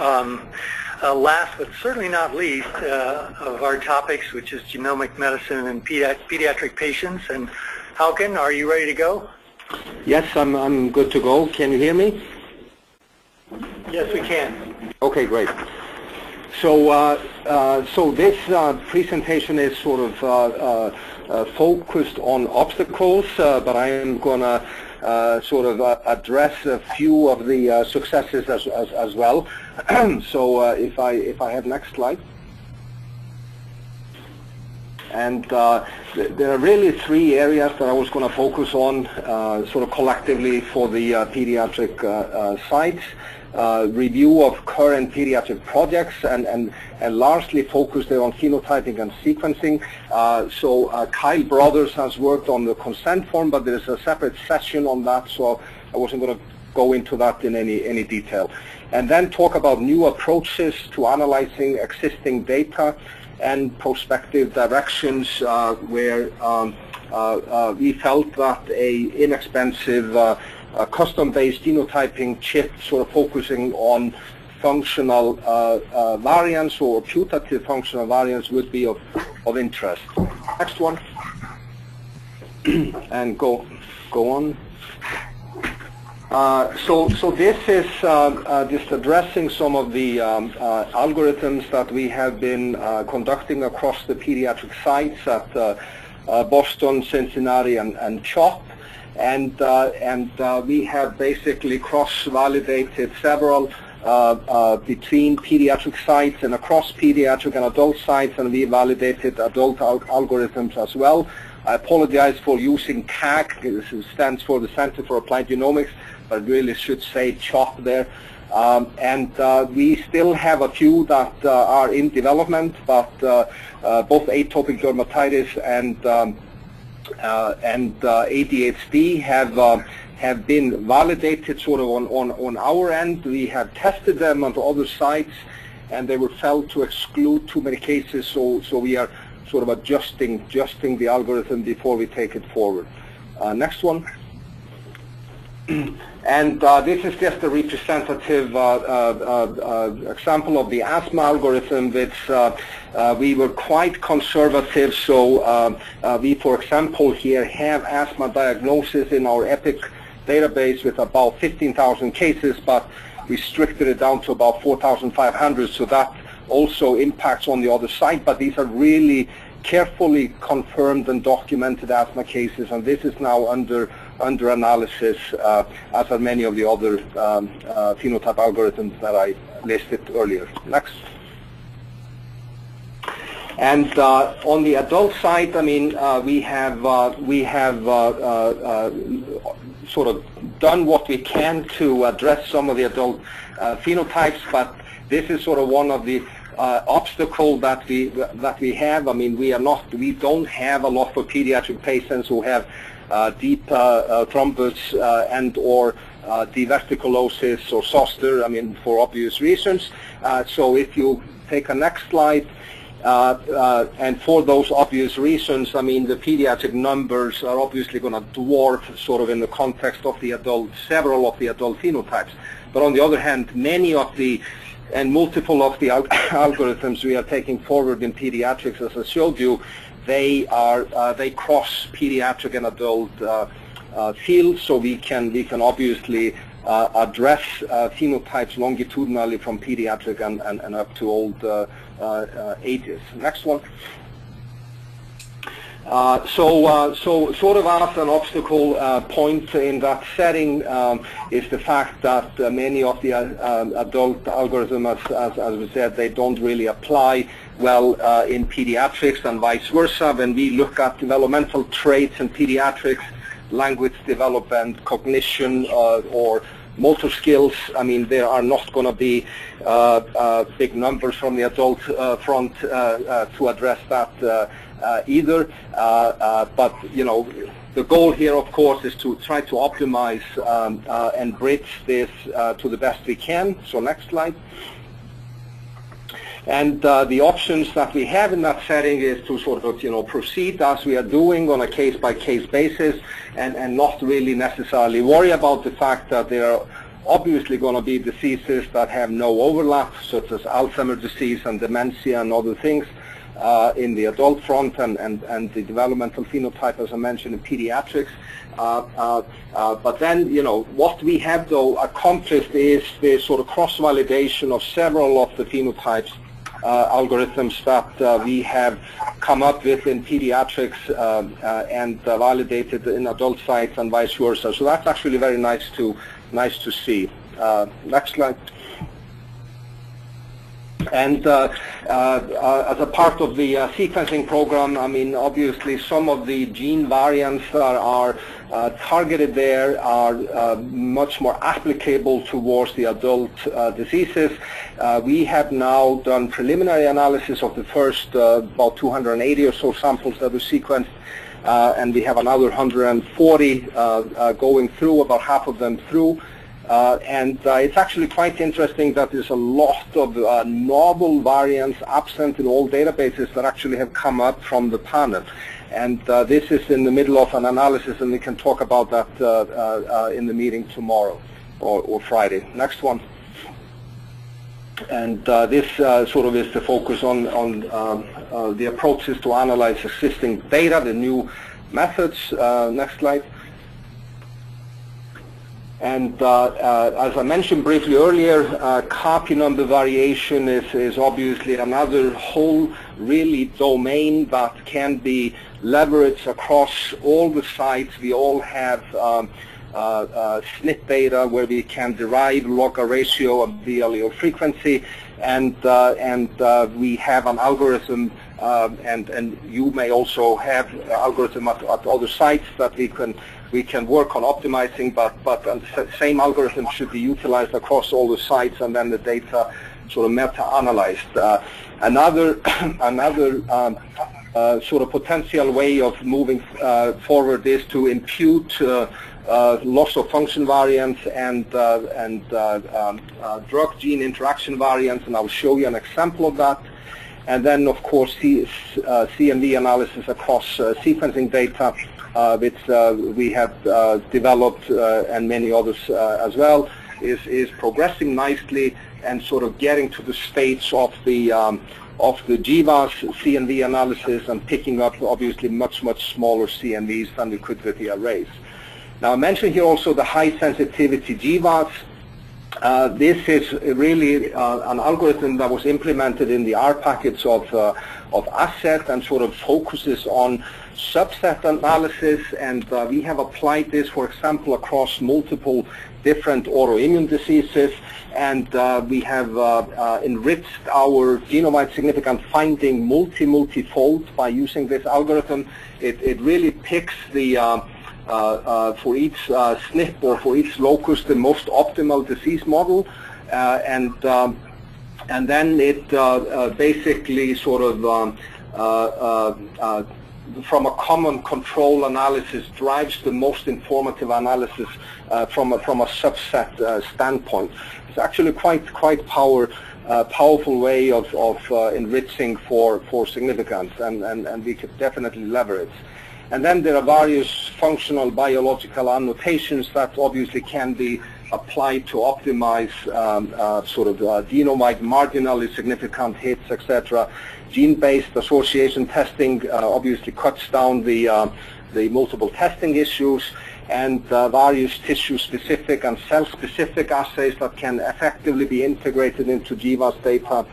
Um, uh, last but certainly not least uh, of our topics, which is genomic medicine in pediatric patients. And Hakon, are you ready to go? Yes, I'm, I'm good to go. Can you hear me? Yes, we can. Okay, great. So, uh, uh, so this uh, presentation is sort of uh, uh, uh, focused on obstacles, but I am going to sort of address a few of the successes as, as, as well. so if I if I have next slide. And uh, th there are really three areas that I was going to focus on uh, sort of collectively for the uh, pediatric sites uh, review of current pediatric projects and, and, and largely focused there on phenotyping and sequencing. Uh, so uh, Kyle Brothers has worked on the consent form, but there's a separate session on that, so I wasn't going to go into that in any, any detail. And then talk about new approaches to analyzing existing data and prospective directions uh, where um, uh, uh, we felt that a inexpensive a custom-based genotyping chip sort of focusing on functional uh, uh, variants or putative functional variants would be of, of interest. Next one. and go, go on. Uh, so, so this is uh, uh, just addressing some of the um, uh, algorithms that we have been conducting across the pediatric sites at Boston, Cincinnati, and, and CHOP and uh, and uh, we have basically cross-validated several uh, between pediatric sites and across pediatric and adult sites, and we validated adult al algorithms as well. I apologize for using CAG. This stands for the Center for Applied Genomics, but really should say CHOP there. Um, and uh, we still have a few that uh, are in development, but uh, both atopic dermatitis and um, and uh, ADHD have uh, have been validated sort of on, on, on our end. We have tested them on other sites and they were felt to exclude too many cases so, so we are sort of adjusting, adjusting the algorithm before we take it forward. Uh, next one. And uh, this is just a representative uh, uh, uh, example of the asthma algorithm, which uh, uh, we were quite conservative. So we, for example, here have asthma diagnosis in our EPIC database with about 15,000 cases, but we restricted it down to about 4,500. So that also impacts on the other side. But these are really carefully confirmed and documented asthma cases, and this is now under under analysis, uh, as are many of the other um, uh, phenotype algorithms that I listed earlier. Next. And uh, on the adult side, I mean, uh, we have uh, we have uh, sort of done what we can to address some of the adult phenotypes, but this is sort of one of the uh, obstacle that we that we have. I mean, we are not we don't have a lot of pediatric patients who have deep uh, uh, thrombus and or diverticulosis or zoster, I mean, for obvious reasons. so if you take a next slide, uh, uh, and for those obvious reasons, I mean, the pediatric numbers are obviously going to dwarf sort of in the context of the adult, several of the adult phenotypes. But on the other hand, many of the and multiple of the al algorithms we are taking forward in pediatrics, as I showed you, they are uh, they cross pediatric and adult uh, uh, fields, so we can we can obviously uh, address phenotypes longitudinally from pediatric and, and, and up to old ages. Next one. Uh, so, uh, so sort of as an obstacle uh, point in that setting um, is the fact that many of the um, adult algorithms, as, as, as, we said, they don't really apply well uh, in pediatrics and vice versa. When we look at developmental traits in pediatrics, language development, cognition, uh, or motor skills, I mean, there are not going to be uh, uh, big numbers from the adult uh, front uh, to address that either. but, you know, the goal here, of course, is to try to optimize um, and bridge this to the best we can. So next slide. And uh, the options that we have in that setting is to sort of, you know, proceed as we are doing on a case-by-case basis and, and not really necessarily worry about the fact that there are obviously going to be diseases that have no overlap, such as Alzheimer's disease and dementia and other things uh, in the adult front and, and, and the developmental phenotype, as I mentioned, in pediatrics. Uh, uh, uh, but then, you know, what we have, though, accomplished is the sort of cross-validation of several of the phenotypes algorithms that uh, we have come up with in pediatrics uh, and validated in adult sites and vice versa. So that's actually very nice to nice to see. next slide. And uh, uh, as a part of the uh, sequencing program, I mean, obviously some of the gene variants are, are uh, targeted there are uh, much more applicable towards the adult uh, diseases. we have now done preliminary analysis of the first about 280 or so samples that were sequenced. Uh, and we have another 140 uh, uh, going through, about half of them through. Uh, and uh, it's actually quite interesting that there's a lot of uh, novel variants absent in all databases that actually have come up from the panel. And this is in the middle of an analysis, and we can talk about that in the meeting tomorrow or, or Friday. Next one. And uh, this uh, sort of is the focus on, on um, uh, the approaches to analyze existing data, the new methods. next slide. And uh, uh, as I mentioned briefly earlier, uh, copy number variation is, is obviously another whole really domain that can be leveraged across all the sites. We all have um, uh, uh, SNP data where we can derive log ratio of the allele frequency and uh, and we have an algorithm and and you may also have algorithm at, at other sites that we can we can work on optimizing, but, but the same algorithm should be utilized across all the sites and then the data sort of meta-analyzed. Uh, another another um, uh, sort of potential way of moving uh, forward is to impute uh, uh, loss of function variants and uh, and um, drug gene interaction variants, and I'll show you an example of that. And then, of course, C, CNV analysis across sequencing data which uh, we have uh, developed and many others as well, is, is progressing nicely and sort of getting to the stage of the um, of the GWAS CNV analysis and picking up obviously much, much smaller CNVs than we could with the arrays. Now I mentioned here also the high sensitivity GWAS. Uh, this is really uh, an algorithm that was implemented in the R packets of, uh, of ASSET and sort of focuses on subset analysis, and uh, we have applied this, for example, across multiple different autoimmune diseases, and uh, we have uh, uh enriched our genome-wide significant finding multi-multifold by using this algorithm. It, it really picks the uh, uh, for each SNP or for each locus the most optimal disease model, and um, and then it basically sort of um, from a common control analysis drives the most informative analysis uh, from a, from a subset uh, standpoint. It's actually quite quite power uh, powerful way of, of uh, enriching for for significance, and, and and we could definitely leverage. And then there are various functional biological annotations that obviously can be applied to optimize um, uh, sort of uh, genome-wide marginally significant hits, etc gene-based association testing uh, obviously cuts down the, uh, the multiple testing issues and uh, various tissue-specific and cell-specific assays that can effectively be integrated into GWAS data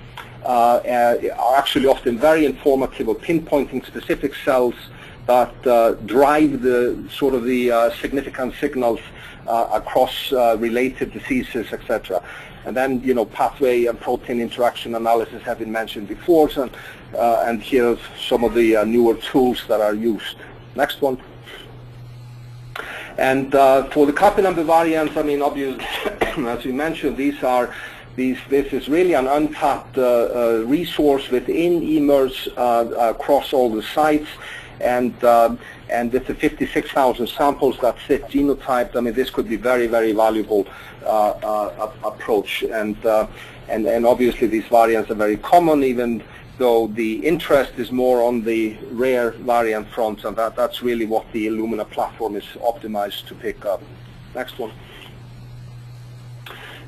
are actually often very informative of pinpointing specific cells that uh, drive the sort of the uh, significant signals uh, across related diseases, etc. And then, you know, pathway and protein interaction analysis have been mentioned before, so, uh, and here's some of the uh, newer tools that are used. Next one. And uh, for the copy number variants, I mean, obviously, as we mentioned, these are these, this is really an untapped uh, uh, resource within eMERGE uh, across all the sites. And, um, and with the 56,000 samples that sit genotyped, I mean, this could be very, very valuable uh, uh, approach. And, uh, and, and obviously these variants are very common, even though the interest is more on the rare variant front, and that, that's really what the Illumina platform is optimized to pick up. Next one.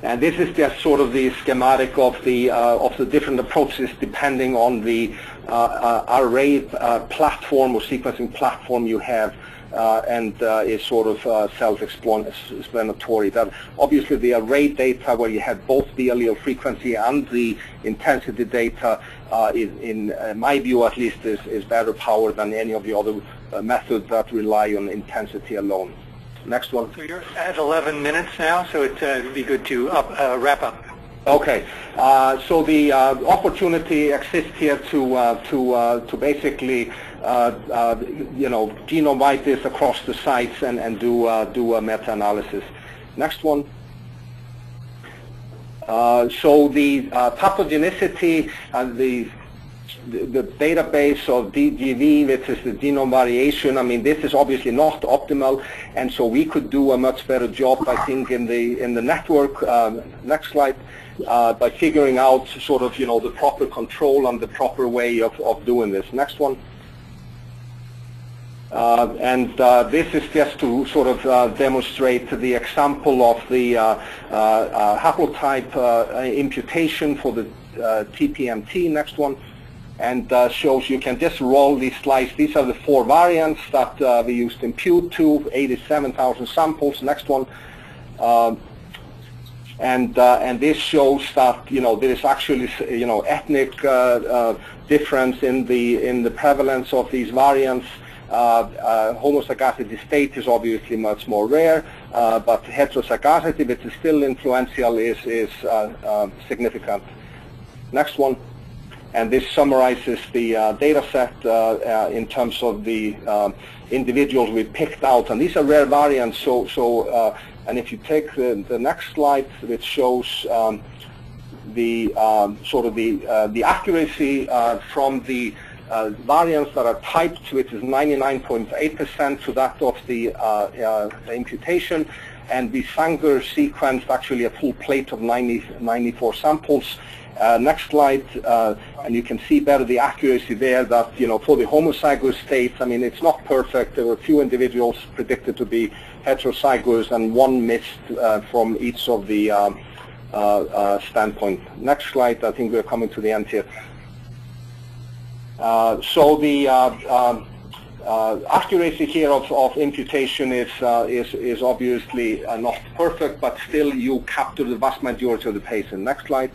And this is just sort of the schematic of the uh, of the different approaches depending on the uh, uh, array uh, platform or sequencing platform you have. Uh, and uh, is sort of self-explanatory. That obviously the array data where you have both the allele frequency and the intensity data, in, in my view at least, is, is better powered than any of the other methods that rely on intensity alone. Next one. So you're at 11 minutes now, so it uh, would be good to up, uh, wrap up. Okay, uh, so the uh, opportunity exists here to uh, to uh, to basically you know genome-wide this across the sites and and do do a meta-analysis. Next one. so the pathogenicity and the the, database of DGV, which is the genome variation, I mean, this is obviously not optimal, and so we could do a much better job, I think, in the in the network. Uh, next slide. Uh, by figuring out sort of, you know, the proper control and the proper way of, of doing this. Next one. Uh, and uh, this is just to sort of uh, demonstrate the example of the uh, uh, haplotype imputation for the TPMT. Next one. And shows you can just roll these slides. These are the four variants that we used in impute to 87,000 samples. Next one. Um, and uh, and this shows that you know there is actually you know ethnic uh, uh, difference in the in the prevalence of these variants. homozygosity state is obviously much more rare, but heterozygosity, which is still influential, is is significant. Next one and this summarizes the uh, data set uh, uh, in terms of the um, individuals we picked out. And these are rare variants, so, so and if you take the, the next slide, which shows um, the um, sort of the uh, the accuracy uh, from the uh, variants that are typed, which is 99.8% to that of the, uh, uh, the, imputation, and the Sanger sequenced actually a full plate of 90, 94 samples. Uh, next slide, and you can see better the accuracy there that, you know, for the homozygous states, I mean, it's not perfect. There were a few individuals predicted to be heterozygous and one missed uh, from each of the um, uh, uh, standpoint. Next slide, I think we're coming to the end here. Uh, so the um, accuracy here of, of imputation is, is, is obviously not perfect, but still you capture the vast majority of the patient. Next slide.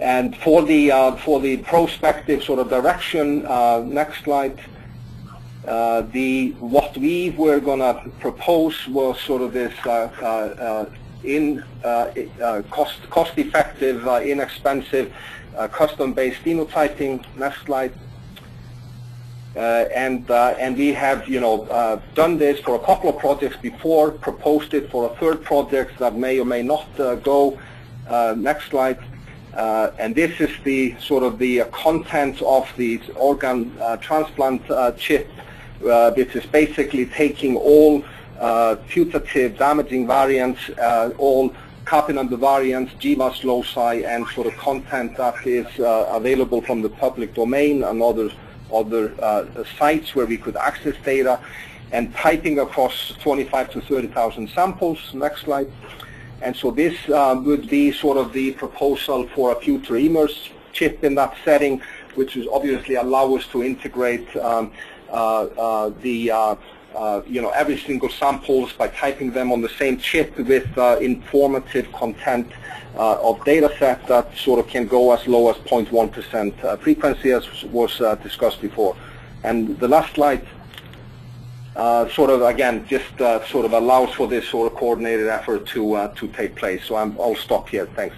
And for the uh, for the prospective sort of direction, uh, next slide. Uh, the what we were going to propose was sort of this uh, uh, uh in cost cost effective, inexpensive, custom-based phenotyping. Next slide. Uh, and uh, and we have you know uh, done this for a couple of projects before, proposed it for a third project that may or may not go. next slide. And this is the sort of the content of the organ transplant chip uh, which is basically taking all uh, putative damaging variants, uh, all number variants, GWAS loci, and sort of content that is uh, available from the public domain and other, other uh, sites where we could access data, and typing across 25 to 30,000 samples. Next slide. And so this uh, would be sort of the proposal for a future eMERGE chip in that setting, which would obviously allow us to integrate um, uh, uh, the uh, you know every single samples by typing them on the same chip with informative content of data set that sort of can go as low as 0.1% frequency as was discussed before. And the last slide uh, sort of again just uh, sort of allows for this sort of coordinated effort to uh, to take place. So I'm, I'll stop here. Thanks.